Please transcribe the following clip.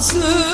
Dök